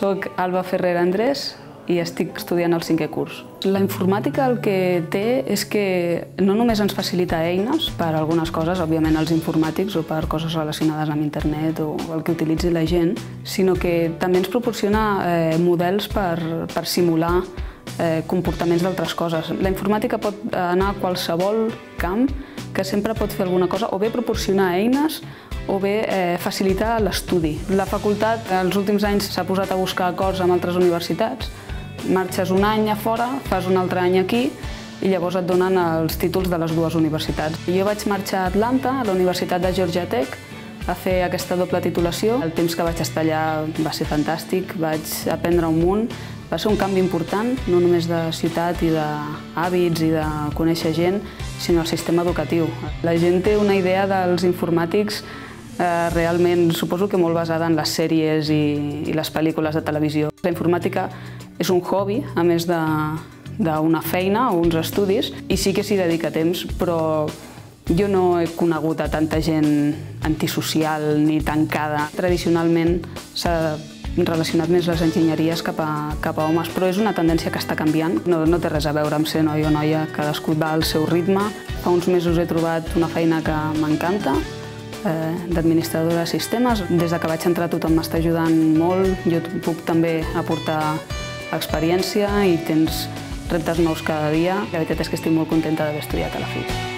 Soc Alba Ferrer Andrés i estic estudiant el cinquè curs. La informàtica el que té és que no només ens facilita eines per a algunes coses, òbviament els informàtics o per coses relacionades amb internet o el que utilitzi la gent, sinó que també ens proporciona eh, models per, per simular eh, comportaments d'altres coses. La informàtica pot anar a qualsevol camp que sempre pot fer alguna cosa o bé proporcionar eines o bé eh, facilitar l'estudi. La facultat els últims anys s'ha posat a buscar acords amb altres universitats. Marxes un any a fora, fas un altre any aquí i llavors et donen els títols de les dues universitats. Jo vaig marxar a Atlanta, a la Universitat de Georgia Tech, a fer aquesta doble titulació. El temps que vaig estar allà va ser fantàstic, vaig aprendre un munt. Va ser un canvi important, no només de ciutat i d'hàbits i de conèixer gent, sinó el sistema educatiu. La gent té una idea dels informàtics realment suposo que molt basada en les sèries i, i les pel·lícules de televisió. La informàtica és un hobby, a més d'una feina o uns estudis, i sí que s'hi dedica temps, però jo no he conegut a tanta gent antisocial ni tancada. Tradicionalment s'ha relacionat més les enginyeries cap a, cap a homes, però és una tendència que està canviant. No, no té res a veure amb ser noi o noia, cadascú va al seu ritme. Fa uns mesos he trobat una feina que m'encanta, eh, d'administradora de sistemes. Des de que vaig entrar tothom m'està ajudant molt, jo puc també aportar experiència i tens reptes nous cada dia. La veritat és que estic molt contenta d'haver estudiat a la FIT.